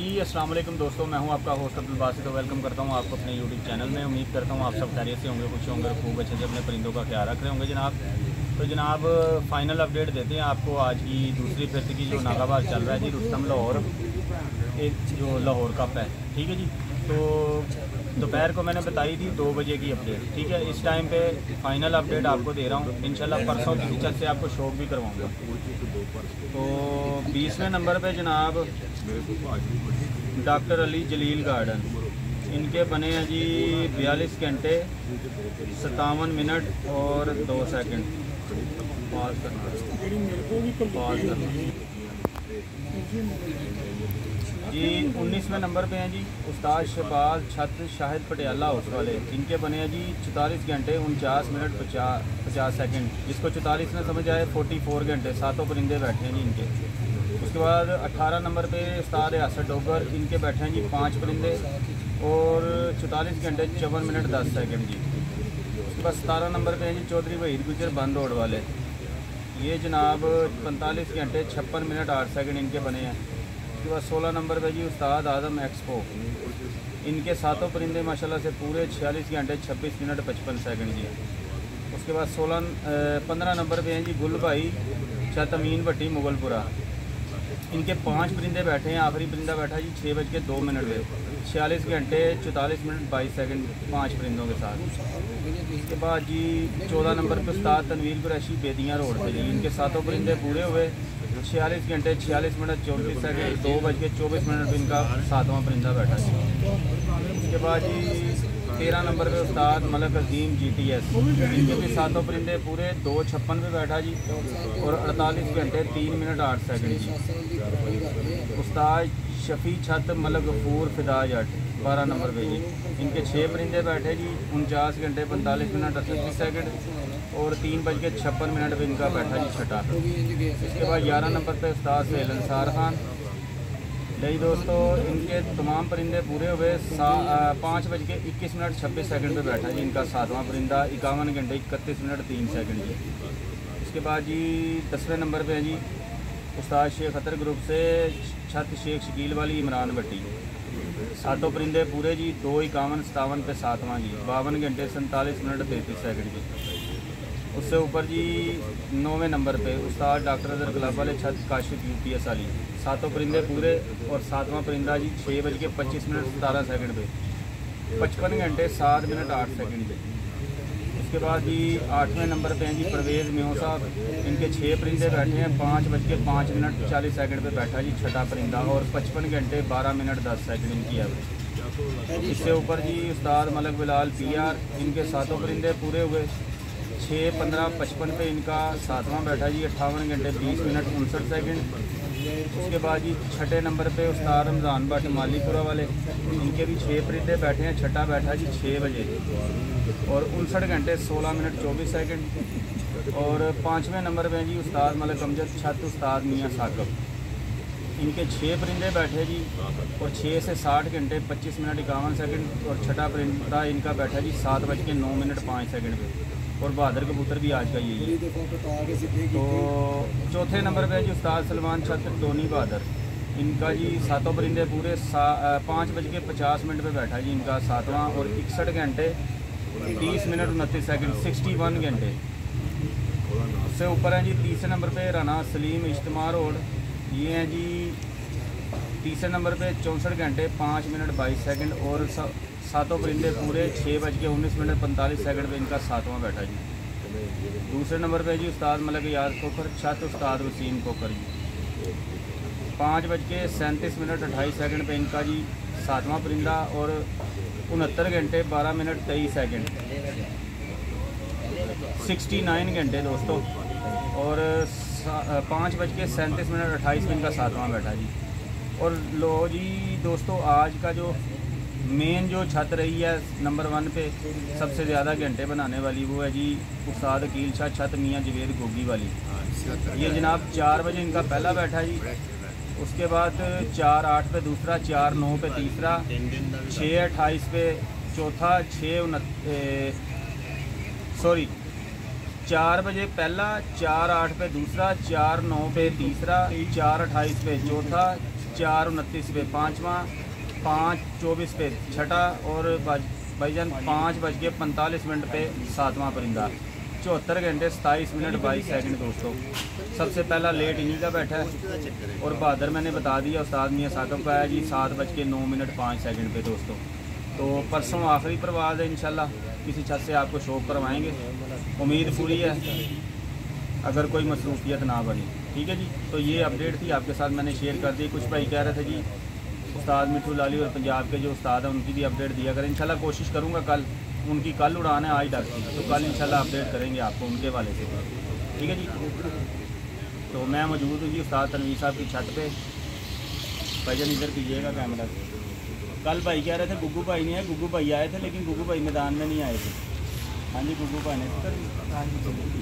जी, अस्सलाम वालेकुम दोस्तों, मैं हूँ आपका होस्ट अब्दुल बासित तो वेलकम करता हूँ आपको अपने यूट्यूब चैनल में। उम्मीद करता हूँ आप सब खैरियत से होंगे, खुश होंगे खूब अच्छे से अपने परिंदों का ख्याल रख रहे होंगे, जनाब। तो जनाब फाइनल अपडेट देते हैं आपको आज की दूसरी फिर की जो नागाबाद चल रहा है जी, रुस्तम लाहौर एक जो लाहौर कप है। ठीक है जी? तो दोपहर को मैंने बताई थी दो बजे की अपडेट ठीक है? इस टाइम पे फाइनल अपडेट आपको दे रहा हूँ। इंशाल्लाह परसों की छत से आपको शौक भी करवाऊँगा। तो बीसवें नंबर पे जनाब डॉक्टर अली जलील गार्डन इनके बने हैं जी बयालीस घंटे सतावन मिनट और दो सेकंड पास करना। पास करना। जी उन्नीसवें नंबर पे हैं जी, उस्ताद शहबाज छत शाहिद पटियाला हाउस वाले। इनके बने हैं जी चौतालीस घंटे उनचास मिनट पचास पचास सेकेंड। जिसको चौतालीस में समझ आए, फोर्टी फोर घंटे, सातों परिंदे बैठे हैं जी इनके। उसके बाद अट्ठारह नंबर पे उस्ताद यासर डोगर, इनके बैठे हैं जी पाँच परिंदे। और चौतालीस घंटे, चौवन मिनट दस सेकेंड जी। उसके बाद सतारह नंबर पर हैं जी चौधरी वहीद गुजर, बंद रोड वाले। ये जनाब पैंतालीस घंटे, छप्पन मिनट आठ सेकेंड इनके बने हैं। उसके बाद सोलह नंबर पे जी उस्ताद आदम एक्सपो। इनके सातों परिंदे माशाल्लाह से पूरे छियालीस घंटे, छब्बीस मिनट, पचपन सेकंड जी। उसके बाद सोलह पंद्रह नंबर पे हैं जी गुल भाई छत अमीन भट्टी, मुगलपुरा। इनके पाँच परिंदे बैठे हैं, आखिरी परिंदा बैठा जी छः बज के दो मिनट पे। छियालीस घंटे, चौतालीस मिनट, बाईस सेकंड, पाँच परिंदों के साथ। उसके बाद जी चौदह नंबर पे उस्ताद तनवीर कुरैशी बेदियाँ रोड पे जी। इनके सातों परिंदे पूरे हुए छियालीस घंटे, छियालीस मिनट चौंतीस सेकेंड, दो बज के चौबीस मिनट पर इनका सातवां परिंदा बैठा जी उसके बाद जी तेरह नंबर पे उस्ताद मलक अजीम जी टी एस इनके भी सातों परिंदे पूरे दो छप्पन पे बैठा जी, और अड़तालीस घंटे, तीन मिनट आठ सेकंड जी। उस्ताद शफी छत मलक गफूर फिदा जट, बारह नंबर पे जी। इनके छः परिंदे बैठे जी, उनचास घंटे, पैंतालीस मिनट अठतीस सेकंड। और तीन बज के छप्पन मिनट पर इनका बैठा जी छठा। इसके बाद ग्यारह नंबर पे उस्ताद सहेल अंसार खान। नहीं दोस्तों, इनके तमाम परिंदे पूरे हुए पाँच बज के इक्कीस मिनट छब्बीस सेकंड पे बैठा जी इनका सातवां परिंदा, इक्यावन घंटे इकतीस मिनट तीन सेकंड जी इसके बाद जी दसवें नंबर पे है जी उस्ताद शेख खतर ग्रुप से छत शेख शकील वाली इमरान भट्टी। सातों परिंदे पूरे जी, दो इक्यावन सतावन पे सातवां जी, बावन घंटे सैंतालीस मिनट तैंतीस सेकंड जी उससे ऊपर जी नौवें नंबर पे उस्ताद डॉक्टर अजहर गुलाब वाले छत काशिफ यू पी एस वाली सातों परिंदे पूरे और सातवां परिंदा जी छः बज के पच्चीस मिनट सतारह सेकंड पे। पचपन घंटे सात मिनट आठ सेकंड पे। उसके बाद जी आठवें नंबर पे हैं जी परवेज़ म्यो साहब। इनके छः परिंदे बैठे हैं, पाँच बज के पाँच मिनट चालीस सेकंड पे बैठा जी छठा परिंदा और पचपन घंटे बारह मिनट दस सेकंड इनकी एवरेज इससे ऊपर जी उस्ताद मलक बिलाल पी आर, इनके सातों परिंदे पूरे हुए। छः पंद्रह पचपन पे इनका सातवां बैठा जी, अट्ठावन घंटे बीस मिनट उनसठ सेकंड। उसके बाद जी छठे नंबर पे उस्ताद रमज़ान भट्ट मालीपुरा वाले, इनके भी छः परिंदे बैठे हैं, छठा बैठा जी छः बजे। और उनसठ घंटे सोलह मिनट चौबीस सेकंड। और पाँचवें नंबर पे जी उस्ताद मलिक अमजद छत उस्ताद मियाँ साकब। इनके छः परिंदे बैठे जी, और छः से साठ घंटे पच्चीस मिनट इक्यावन सेकंड। और छठा परिंदा इनका बैठा जी सात बज के नौ मिनट पाँच सेकंड पे। और बहादुर कबूतर भी आज का यही है। तो चौथे नंबर पे जी उस्ताद सलमान छत्र टोनी बहादुर। इनका जी सातों परिंदे पूरे सा पाँच बज के पचास मिनट पे बैठा जी इनका सातवां और इकसठ घंटे, तीस मिनट उनतीस सेकंड, सिक्सटी वन घंटे। उससे ऊपर हैं जी तीसरे नंबर पे राना सलीम इज्तमा रोड ये हैं जी तीसरे नंबर पे चौंसठ घंटे, पाँच मिनट बाईस सेकंड और सातों परिंदे पूरे छः बज के उन्नीस मिनट पैंतालीस सेकंड पे इनका सातवां बैठा जी। दूसरे नंबर पे जी उस्ताद मलक याद कोकर, छत उस्ताद वसीम कोकर जी। पाँच बज के सैंतीस मिनट अट्ठाईस सेकंड पे इनका जी सातवां परिंदा और उनहत्तर घंटे बारह मिनट तेईस सेकंड। सिक्सटी नाइन घंटे दोस्तों। और पाँच बज के सैंतीस मिनट अट्ठाईस में इनका सातवां बैठा जी। और लो जी दोस्तों आज का जो मेन जो छत रही है नंबर वन पे सबसे ज़्यादा घंटे बनाने वाली वो है जी उस्ताद अकील शाह छत मियाँ जवेद गोगी वाली। ये जनाब चार बजे इनका पहला बैठा जी। उसके बाद चार आठ पे दूसरा, चार नौ पे तीसरा, छः अट्ठाईस पे चौथा, छः सॉरी चार बजे पहला, चार आठ पे दूसरा, चार नौ पे तीसरा, चार अट्ठाईस पे चौथा, चार उनतीस पे पाँचवा पाँच चौबीस पे छठा और भाईजान पाँच बज के पैंतालीस मिनट पे सातवां परिंदा। चौहत्तर घंटे सताईस मिनट बाईस सेकंड दोस्तों। सबसे पहला लेट इन्हीं का बैठा है। और बहादुर मैंने बता दिया, उस्ताद मियाँ साकब का है जी, सात बज के नौ मिनट पाँच सेकंड पे दोस्तों। तो परसों आखिरी प्रवाद है इंशाल्लाह। किसी छत से आपको शौक करवाएँगे। उम्मीद पूरी है, अगर कोई मसरूफियत ना बनी। ठीक है जी? तो ये अपडेट थी, आपके साथ मैंने शेयर कर दी। कुछ भाई कह रहे थे जी उस्ताद मिठू लाली और पंजाब के जो उस्ताद हैं उनकी भी अपडेट दिया करें इंशाल्लाह कोशिश करूँगा कल उनकी कल उड़ान है आज डरती तो कल इंशाल्लाह अपडेट करेंगे आपको उनके वाले से ठीक है जी तो मैं मौजूद हूँ जी उस्ताद तनवीर साहब की छत पे भाईजान इधर कीजिएगा कैमरा कल भाई कह रहे थे गुग्गू भाई नहीं है गुग्गू भाई आए थे लेकिन गुग्गू भाई मैदान में नहीं आए थे हाँ जी गुग्गू भाई ने सर हाँ जी चलो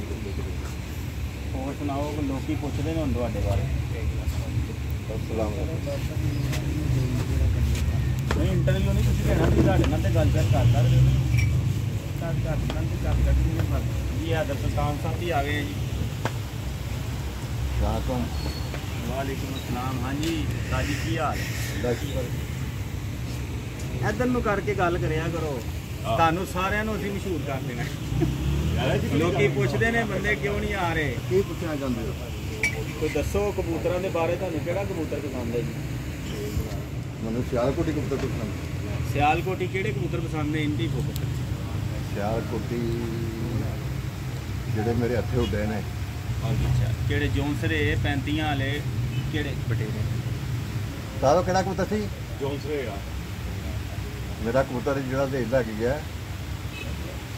ਹੋਰ ਸੁਣਾਓ ਲੋਕੀ ਪੁੱਛਦੇ ਨੇ ਹੁਣ ਤੁਹਾਡੇ ਬਾਰੇ ਨਹੀਂ ਇੰਟਰਵਿਊ ਨਹੀਂ ਤੁਸੀਂ ਦੇਣਾ ਸੀ ਸਾਡੇ ਨਾਲ ਤੇ ਗੱਲ ਕਰ ਕਰਦਾ ਰਹੇ ਕਰ ਕਰ ਨਾਲ ਤੇ ਕਰ ਕੱਢਣੀ ਹੈ ਜੀ ਆਦਰ ਸੁਲਤਾਨ ਸਾਹਿਬ ਵੀ ਆ ਗਏ ਜੀ ਵਾਲੇਕੁਮ ਅਸਲਾਮ ਹਾਂਜੀ ਸਾਜੀ ਕੀ ਹਾਲ ਇਧਰ ਨੂੰ ਕਰਕੇ ਗੱਲ ਕਰਿਆ ਕਰੋ। ਤੁਹਾਨੂੰ ਸਾਰਿਆਂ ਨੂੰ ਅਸੀਂ ਮਸ਼ਹੂਰ ਕਰ ਦੇਣਾ। ਲੋਕੀ ਪੁੱਛਦੇ ਨੇ ਬੰਦੇ ਕਿਉਂ ਨਹੀਂ ਆ ਰਹੇ? ਕੀ ਪੁੱਛਣਾ ਚਾਹੁੰਦੇ ਹੋ ਕੋਈ ਦੱਸੋ ਕਬੂਤਰਾਂ ਦੇ ਬਾਰੇ ਤੁਹਾਨੂੰ ਕਿਹੜਾ ਕਬੂਤਰ ਪਸੰਦ ਹੈ ਜੀ? ਮੈਨੂੰ ਸਿਆਲਕੋਟੀ ਕਬੂਤਰ ਪਸੰਦ ਸਿਆਲਕੋਟੀ ਕਿਹੜੇ ਕਬੂਤਰ ਪਸੰਦ ਨੇ? ਇੰਦੀ ਫੋਕਸ ਸਿਆਲਕੋਟੀ ਜਿਹੜੇ ਮੇਰੇ ਹੱਥੇ ਉੱਡੇ ਨੇ। ਅੱਛਾ ਕਿਹੜੇ ਜੋਨਸਰੇ 35 ਵਾਲੇ ਕਿਹੜੇ ਬਟੇਰੇ? ਤਾਰੋ ਕਿਹੜਾ ਕਬੂਤਰ ਸੀ? ਜੋਨਸਰੇ ਆ। ਮੇਰਾ ਕਬੂਤਰ ਜਿਹੜਾ ਦੇ ਲੈ ਕੇ ਗਿਆ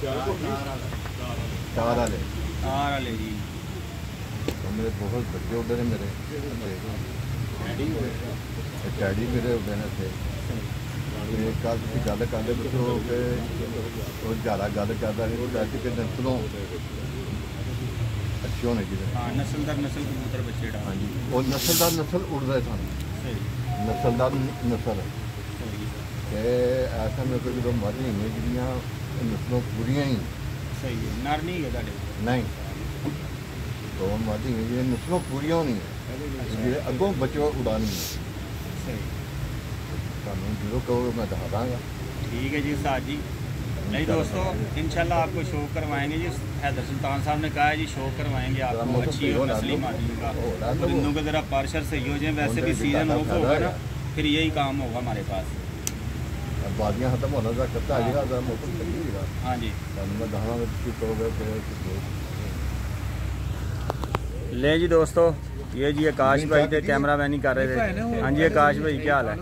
ਚਾਰ ਵਾਲੇ। ਆਰ ਵਾਲੇ ਜੀ। ਉਹ ਮੇਰੇ ਬਹੁਤ ਬੱਚੇ ਉੱਡੇ ਨੇ ਮੇਰੇ। ਤੇ ਇਹ ਟੈਡੀ ਮੇਰੇ ਉੱਡੇ ਨੇ ਇੱਥੇ ਤੇ ਕੱਲ ਤੁਸੀਂ ਗੱਲ ਕਰਦੇ ਦੱਸੋ ਕਿ ਉਹ ਜ਼ਿਆਦਾ ਗੱਲ ਕਰਦਾ ਸੀ ਉਹ ਦੱਸ ਕਿ ਨਸਲੋਂ ਅੱਛੀ ਹੋਣੀ ਚਾਹੀਦੀ ਹਾਂ ਨਸਲ ਦਰ ਨਸਲ ਕਬੂਤਰ ਬੱਚੇ ਡਾ ਹਾਂਜੀ ਉਹ ਨਸਲ ਦਾ ਨਸਲ ਉੱਡਦਾ ਸਨ ਸਹੀ ਨਸਲ ਦਾ ਨਸਲ ਸਹੀ ਤੇ ਐਸਾ ਮੇਰੇ ਕੋਲ ਜਦੋਂ ਮਰ ਨਹੀਂ ਹੋਈ ਜਿਹੜੀਆਂ ਇਹ ਨਸਲੋਂ ਪੂਰੀਆਂ ਹੀ ਸਹੀ ਹੈ ਨਰ ਨਹੀਂ ਹੈ ਤੁਹਾਡੇ ਨਹੀਂ ਤੋਂ ਮਾਦੀ ਇਹ ਨਸਲੋਂ ਪੂਰੀਆਂ ਹੋਣੀਆਂ ਜਿਹੜੇ ਅੱਗੋਂ ਬੱਚੋ ਉਡਾਣੀ ਹੈ ਸਹੀ ਤੁਹਾਨੂੰ ਜਦੋਂ ਕਹੋਗੇ ਮੈਂ ਦੱਸ ਦਾਂਗਾ ठीक है जी उस्ताद जी नहीं दोस्तों इंशाल्लाह आपको शो करवाएंगे जी हैदर सुल्तान साहब ने कहा है जी शो करवाएंगे आपको मौसम अच्छी सही हो और ना नस्ली तो- मादियों का हो ना तो परिंदों वो- का ज़रा पार्शर सही हो जाए वैसे भी उनसे भी सीज़न ज़्यादा ऑफ फायदा होगा ना है। फिर यही काम होगा हमारे पास ਬਾਦੀਆਂ ਖਤਮ ਹੋਣਾ ਦਾ ਕਰਤਾ ਆ ਜਾਏਗਾ ਦਾ ਮੌਸਮ ਸਹੀ ਹੋਏਗਾ हाँ जी ਤੁਹਾਨੂੰ ਮੈਂ ਦੱਸਾਂਗਾ ਤੁਸੀਂ ਕਹੋਗੇ ਕਿ ले जी दोस्तों ये जी आकाश भाई थे कैमरा मैन ही कर रहे थे। हाँ जी आकाश भाई क्या हाल है?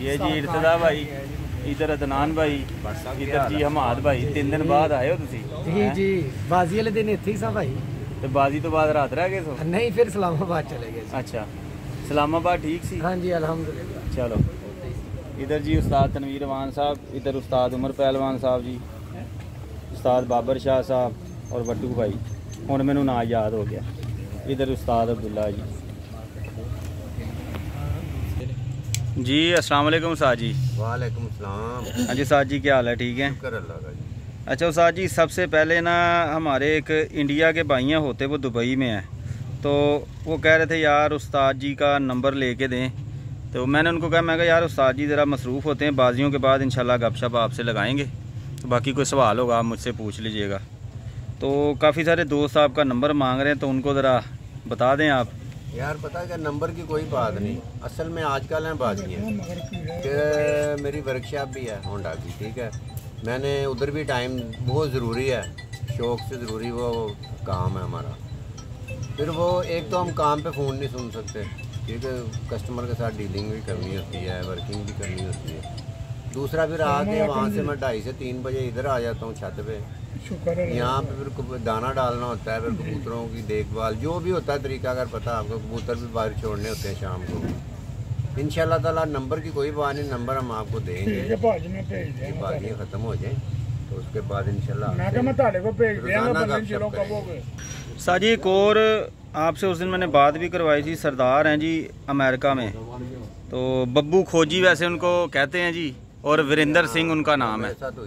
ये जी इर्तदा भाई इधर अदनान भाई इधर जी हमाद भाई तीन दिन बाद आए हो तुम जी जी। बाजी वाले दिन इतने सा भाई। तो बाजी तो बाद रात रह गए सो? हाँ, नहीं फिर सलामाबाद चले गए अच्छा सलामाबाद ठीक सी? हाँ जी अलहमदुल्ला चलो। इधर जी उस्ताद तनवीर रवान साहब इधर उस्ताद उमर पहलवान साहब जी उस्ताद बाबर शाह साहब और बट्टू भाई। हूँ मैनू ना याद हो गया। इधर उस्ताद अब्दुल्ला जी। जी अस्सलाम वालेकुम साहब जी। वालेकुम सलाम। हाँ जी साहब जी क्या हाल है? ठीक है? अच्छा उस्ताद जी सबसे पहले ना हमारे एक इंडिया के भाइयाँ होते वो दुबई में हैं। तो वो कह रहे थे यार उस्ताद जी का नंबर ले के दें। तो मैंने उनको कहा मैं कहा यार उस्ताद जी ज़रा मसरूफ़ होते हैं बाजियों के बाद इंशाल्लाह गपशप आपसे लगाएँगे। तो बाकी कोई सवाल होगा आप मुझसे पूछ लीजिएगा। तो काफ़ी सारे दोस्त आपका नंबर मांग रहे हैं तो उनको ज़रा बता दें आप। यार, पता क्या, नंबर की कोई बात नहीं। असल में आजकल है बात ये कि मेरी वर्कशॉप भी है होंडा की, ठीक है? मैंने उधर भी टाइम बहुत ज़रूरी है। शौक से ज़रूरी वो काम है हमारा। फिर वो, एक तो हम काम पे फ़ोन नहीं सुन सकते, ठीक है? कस्टमर के साथ डीलिंग भी करनी होती है वर्किंग भी करनी होती है। दूसरा, फिर आके वहाँ से मैं ढाई से तीन बजे इधर आ जाता हूँ छत पे। यहाँ पे फिर दाना डालना होता है फिर कबूतरों की देखभाल जो भी होता है तरीका अगर पता आपको कबूतर भी बाहर छोड़ने होते हैं शाम को। इन ताला नंबर की कोई बात नहीं नंबर हम आपको देंगे। बाजियाँ ख़त्म हो जाए तो उसके बाद इन शाजी एक और आपसे उस दिन मैंने बात भी करवाई थी सरदार हैं जी अमेरिका में। तो बब्बू खोजी वैसे उनको कहते हैं जी। और वीरेंद्र सिंह उनका नाम है। तो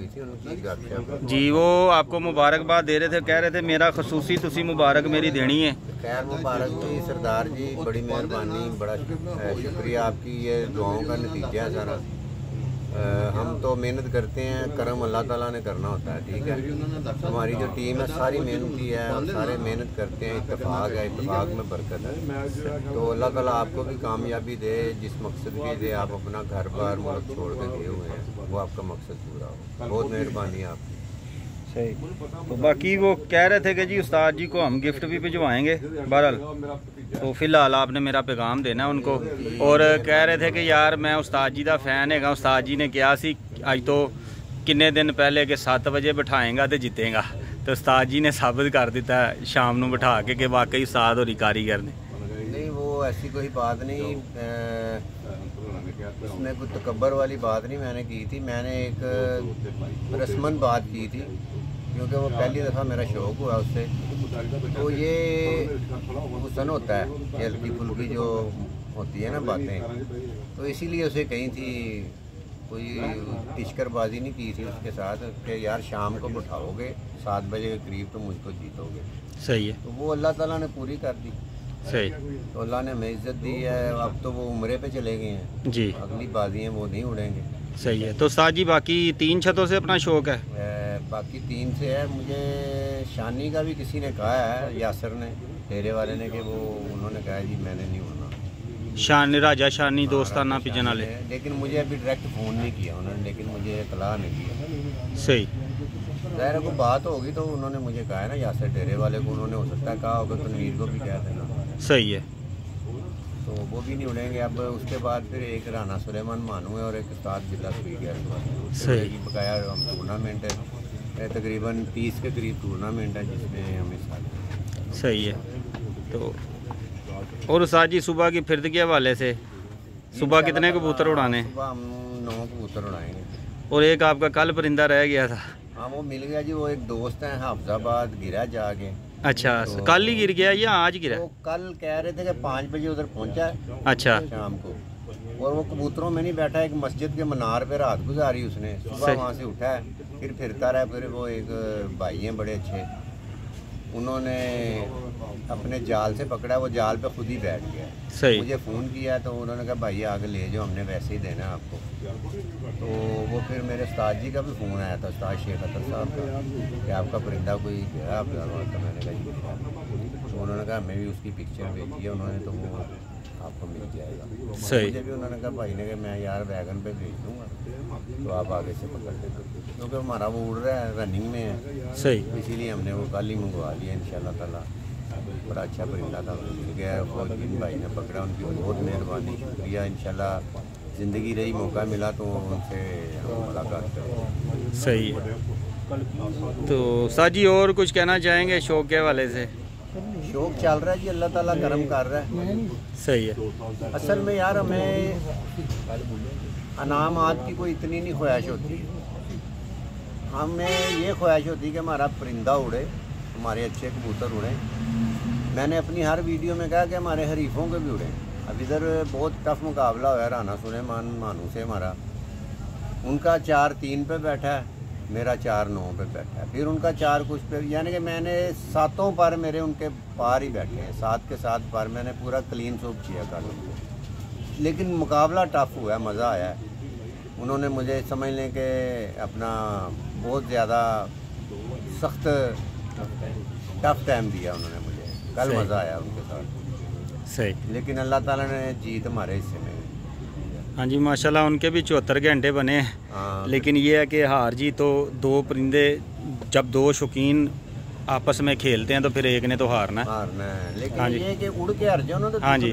जी वो आपको मुबारकबाद दे रहे थे कह रहे थे मेरा खसूसी तुसी मुबारक मेरी देनी है। खैर मुबारक जी सरदार जी बड़ी मेहरबानी बड़ा शुक्रिया आपकी ये दुआओं का नतीजा है सारा। हम तो मेहनत करते हैं, करम अल्लाह ताला ने करना होता है, ठीक है। हमारी जो टीम है, सारी मेहनती है, और सारे मेहनत करते हैं इतफाक है इतफाक में बरकत है। तो अल्लाह ताला आपको भी कामयाबी दे, जिस मकसद की दे आप अपना घर बार मुल्क छोड़ के गए हुए हैं, वो आपका मकसद पूरा हो। बहुत मेहरबानी आपकी। सही। तो बाकी वो कह रहे थे कि जी उस्ताद जी को हम गिफ्ट भी भिजवाएँगे, बहरहाल। तो फ़िलहाल आपने मेरा पैगाम देना है उनको। और कह रहे थे कि यार मैं उस्ताद जी का फ़ैन हैगा, उस्ताद जी ने कहा सी अज तो किन्ने दिन पहले कि सत्त बजे बिठाएगा तो जीतेगा। तो उस्ताद जी ने साबित कर दिता शाम को बिठा के कि वाकई उस्ताद और कारीगर ने। नहीं, वो ऐसी कोई बात नहीं कोई तकबर वाली बात नहीं मैंने की थी। मैंने एक रस्मन बात की थी। क्योंकि वो पहली दफ़ा मेरा शौक़ हुआ उससे। तो ये हुसन होता है ये हल्की फुल्की जो होती है ना बातें। तो इसीलिए उसे कही थी कोई तिश्करबाजी नहीं की थी उसके साथ कि यार शाम को बिठाओगे सात बजे के करीब तो मुझको जीतोगे। सही है। तो वो अल्लाह ताला ने पूरी कर दी। सही। तो अल्लाह ने हमें इज़्ज़त दी है। अब तो वो उम्रे पे चले गए हैं। जी। अगली बाजियाँ वो नहीं उड़ेंगे। सही है। तो उस्ताद जी बाकी तीन छतों से अपना शौक है। बाकी तीन से है। मुझे शानी का भी किसी ने कहा है यासर ने डेरे वाले ने कि वो उन्होंने कहा जी मैंने नहीं उड़ना शान राजा शानी दोस्ताना पिजन वाले लेकिन मुझे अभी डायरेक्ट फ़ोन नहीं किया उन्होंने लेकिन मुझे इतला नहीं किया। सही। ज़ाहिर को बात होगी तो उन्होंने मुझे कहा है ना यासर डेरे वाले को उन्होंने हो सकता है कहा होगा तो नीर को भी कह देना। सही है। तो वो भी नहीं उड़ेंगे। अब उसके बाद फिर एक राना सुलेमान मानू है और एक उस्ताद जिला स्पीकर सही। बकाया टूर्नामेंट है। तकरीबन तीस के करीब टूर्नामेंट है जिसमें हम सही है। तो और उस्ताद जी सुबह की फिरद के हवाले से सुबह कितने कबूतर उड़ाने? सुबह हम नौ कबूतर उड़ाएँगे। और एक आपका कल परिंदा रह गया था। हाँ वो मिल गया जी वो एक दोस्त है हाफजाबाद गिरा जाके। अच्छा तो कल ही गिर गया या आज गिरा? वो कल कह रहे थे कि पाँच बजे उधर पहुँचा है अच्छा। शाम को। और वो कबूतरों में नहीं बैठा एक मस्जिद के मनार पे रात गुजारी उसने। सुबह वहाँ से उठा है। फिर फिरता रहा फिर वो एक भाई हैं बड़े अच्छे। उन्होंने अपने जाल से पकड़ा वो जाल पे खुद ही बैठ गया। सही। मुझे फ़ोन किया तो उन्होंने कहा भाई आगे ले जाओ हमने वैसे ही देना है आपको। तो वो फिर मेरे उस्ताद जी का भी फ़ोन आया था उस्ताद शेख अतर साहब का कि आपका परिंदा कोई गया आप तो मैंने कहा तो उन्होंने कहा हमें भी उसकी पिक्चर भेजी है। उन्होंने तो वो आपको मिल जाएगा। सही। मुझे भी उन्होंने कहा भाई ने कहा मैं यार वैगन पे भेज दूँगा तो आप आगे से पकड़ लेना क्योंकि हमारा वो उड़ रहा है रनिंग में है। सही। इसीलिए हमने वो कल ही मंगवा लिया इन ताला। बड़ा अच्छा परिंदा था मिल गया फौजबिन भाई ने पकड़ा उनकी बहुत मेहरबानी शुक्रिया इंशाल्लाह। ज़िंदगी रही मौका मिला तो उनसे मुलाकात करें। सही है। तो उस्ताद जी और कुछ कहना चाहेंगे शौक के हवाले से? शौक चल रहा है जी अल्लाह ताला करम कर रहा है। सही है। असल में यार हमें अनामात की कोई इतनी नहीं ख्वाहिश होती। हमें ये ख्वाहिश होती कि हमारा परिंदा उड़े हमारे अच्छे कबूतर उड़े। मैंने अपनी हर वीडियो में कहा कि हमारे हरीफों के भी उड़े। अब इधर बहुत टफ मुकाबला हुआ है राना सुलेमान मानू से हमारा। उनका चार तीन पे बैठा है। मेरा चार नौ पे बैठा है। फिर उनका चार कुछ पे यानी कि मैंने सातों पर मेरे उनके पार ही बैठे हैं। सात के सात पर मैंने पूरा क्लीन सूप किया कल उनको लेकिन मुकाबला टफ हुआ है मज़ा आया। है उन्होंने मुझे समझ लें कि अपना बहुत ज़्यादा सख्त टफ टाइम दिया उन्होंने मुझे। कल मज़ा आया उनके साथ। सही। लेकिन अल्लाह ताला ने जीत हमारे हिस्से में हाँ जी माशाल्लाह उनके भी चौहत्तर घंटे बने हैं। हाँ लेकिन ये है कि हार जी तो दो परिंदे जब दो शौकीन आपस में खेलते हैं तो फिर एक ने तो हारना है। हारना है। लेकिन हाँ जी। ये कि उड़ के हार जाओ ना तो हाँ जी।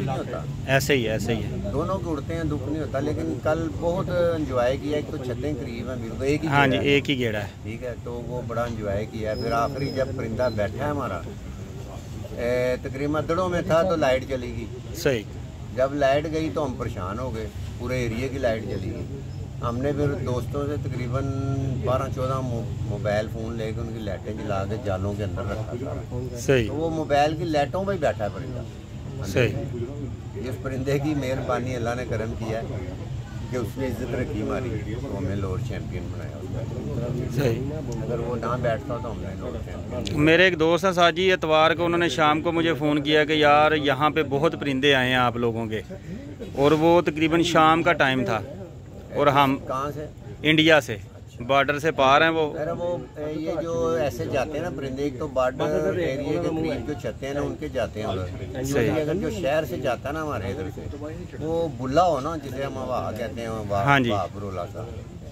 ऐसे ही ऐसे ही है। दोनों के उड़ते हैं दुख नहीं होता। लेकिन कल बहुत इंजॉय किया एक तो छतें करीब है बिल्कुल एक ही हाँ जी एक ही गेड़ा है। ठीक है तो वो बड़ा इंजॉय किया। फिर आखिरी जब परिंदा बैठा है हमारा तकरीबन अदड़ों में था तो लाइट चली गई। सही। जब लाइट गई तो हम परेशान हो गए। पूरे एरिए की लाइट चली गई। हमने फिर दोस्तों से तकरीबन बारह चौदह मोबाइल फ़ोन लेके उनकी लाइटें जला के जालों के अंदर रखा था। सही। तो वो मोबाइल की लाइटों पर ही बैठा है परिंदा। सही। इस परिंदे की मेहरबानी अल्लाह ने करम किया है कि उसने इज़्ज़त रखी हमारी तो हमें लोअर चैंपियन बनाया। सही। अगर वो ना बैठता तो हमने लोअर मेरे एक दोस्त हैं साजी इतवार को उन्होंने शाम को मुझे फ़ोन किया कि यार यहाँ पे बहुत परिंदे आए हैं आप लोगों के। और वो तकरीबन शाम का टाइम था। और हम कहाँ से? इंडिया से। बॉर्डर से पार हैं वो। वो ये जो ऐसे जाते हैं ना परिंदे तो बॉर्डर एरिया के करीब जो छते हैं ना उनके जाते हैं उधर। सही। अगर जो शहर से जाता है ना हमारे इधर से वो बुला हो ना जिसे हम वहाँ कहते हैं हाँ जी।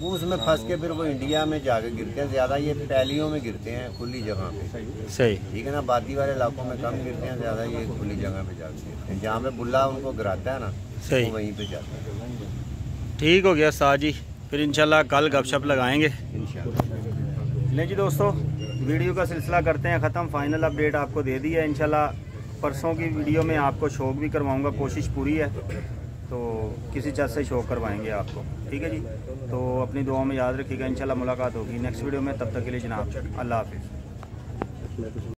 वो उसमें फंस के फिर वो इंडिया में जाके गिरते हैं। ज़्यादा ये पैलियों में गिरते हैं खुली जगह पे। सही। ठीक है ना? बादी वाले इलाकों में कम गिरते हैं ज़्यादा ये खुली जगह पे जाके गिरते हैं। जहाँ पे बुल्ला उनको गिराता है ना सही। वो वहीं पे जाता है। ठीक हो गया शाह जी। फिर इंशाल्लाह कल गपशप लगाएँगे। इंशाल्लाह। नहीं जी दोस्तों वीडियो का सिलसिला करते हैं ख़त्म। फाइनल अपडेट आपको दे दी है। इंशाल्लाह परसों की वीडियो में आपको शौक भी करवाऊँगा। कोशिश पूरी है। तो किसी चाज से शो करवाएँगे आपको। ठीक है जी? तो अपनी दुआओं में याद रखिएगा। इंशाल्लाह मुलाकात होगी। नेक्स्ट वीडियो में तब तक के लिए जनाब, अल्लाह हाफिज़।